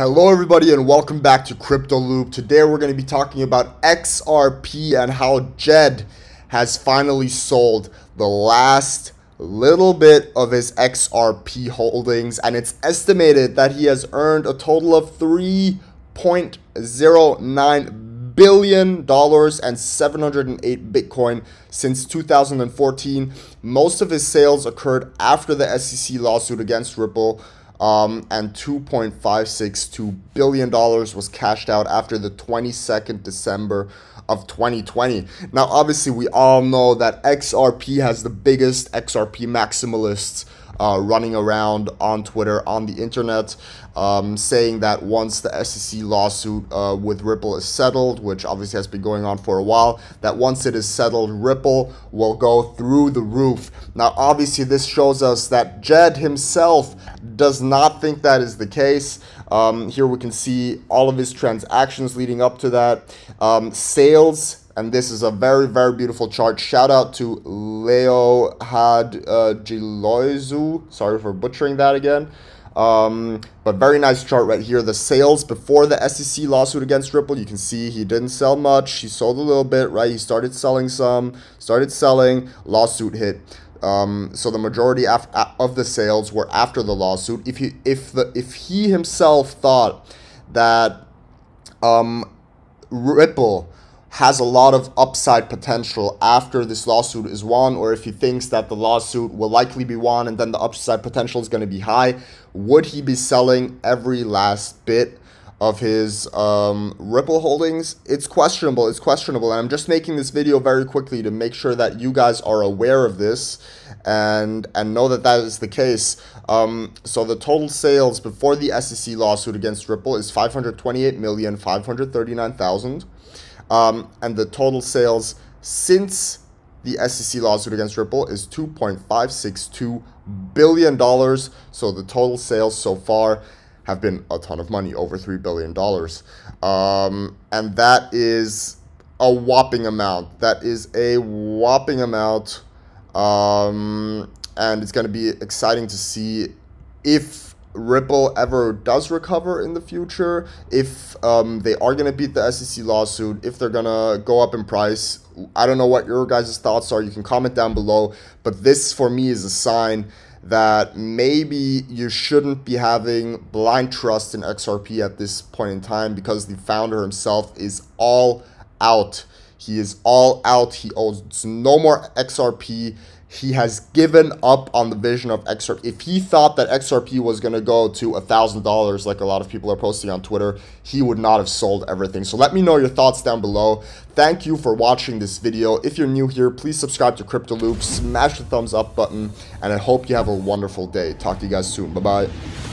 Hello everybody and welcome back to Crypto Loop. Today we're going to be talking about XRP and how Jed has finally sold the last little bit of his XRP holdings and it's estimated that he has earned a total of 3.09 billion dollars and 708 bitcoin since 2014 most of his sales occurred after the SEC lawsuit against Ripple um, and $2.562 billion was cashed out after the 22nd December of 2020. Now, obviously, we all know that XRP has the biggest XRP maximalists uh, running around on Twitter, on the internet, um, saying that once the SEC lawsuit uh, with Ripple is settled, which obviously has been going on for a while, that once it is settled, Ripple will go through the roof. Now, obviously, this shows us that Jed himself does not think that is the case. Um, here we can see all of his transactions leading up to that. Um, sales and this is a very very beautiful chart. Shout out to leo had uh, sorry for butchering that again. Um, but very nice chart right here. The sales before the sec lawsuit against ripple. You can see he didn't sell much. He sold a little bit right? He started selling some started selling. Lawsuit hit. Um, so the majority af- of the sales were after the lawsuit. If he if the if he himself thought that um, ripple has a lot of upside potential after this lawsuit is won, or if he thinks that the lawsuit will likely be won and then the upside potential is going to be high, would he be selling every last bit of his um, Ripple holdings? It's questionable. It's questionable. And I'm just making this video very quickly to make sure that you guys are aware of this and and know that that is the case. Um, so the total sales before the SEC lawsuit against Ripple is 528,539,000. Um, and the total sales since the SEC lawsuit against Ripple is $2.562 billion. So the total sales so far have been a ton of money, over $3 billion. Um, and that is a whopping amount. That is a whopping amount. Um, and it's going to be exciting to see if Ripple ever does recover in the future, if um, they are going to beat the SEC lawsuit, if they're going to go up in price. I don't know what your guys' thoughts are. You can comment down below. But this, for me, is a sign that maybe you shouldn't be having blind trust in XRP at this point in time because the founder himself is all out. He is all out. He owns no more XRP he has given up on the vision of XRP. If he thought that XRP was going to go to a $1,000, like a lot of people are posting on Twitter, he would not have sold everything. So let me know your thoughts down below. Thank you for watching this video. If you're new here, please subscribe to Crypto Loop, smash the thumbs up button, and I hope you have a wonderful day. Talk to you guys soon. Bye-bye.